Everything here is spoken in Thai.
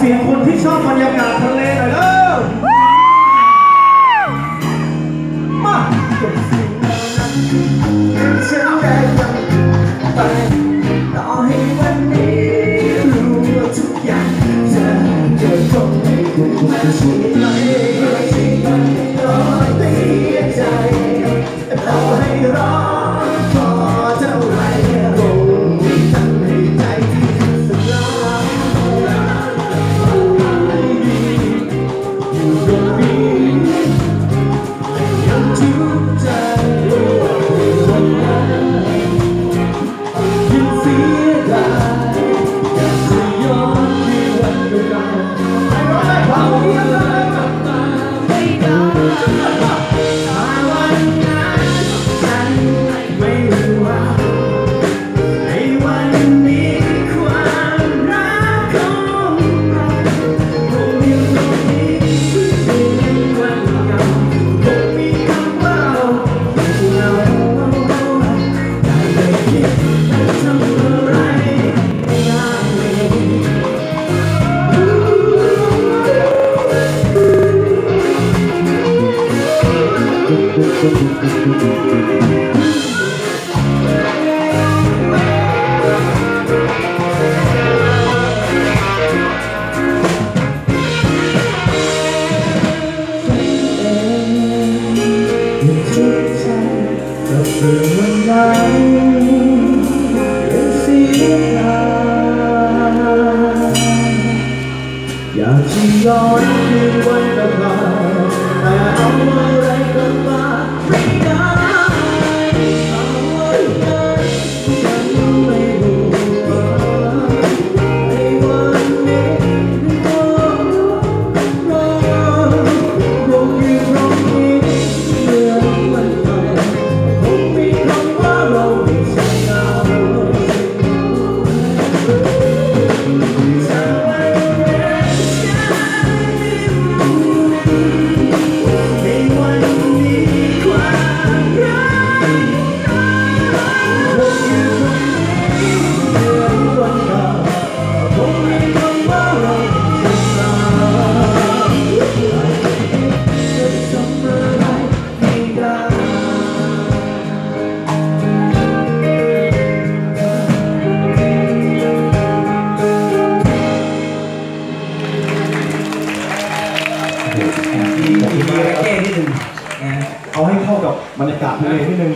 เสียงคนที่ชอบบรรยากาศทะเลหน่อยเด้อล้วมาเราให้รอ Yeah, she's all you want to have I don't wanna let up of my freedom. ผมคิดว่าเก้นิดนึงเอาให้เข้ากับบรรยากาศเลยนิดนึง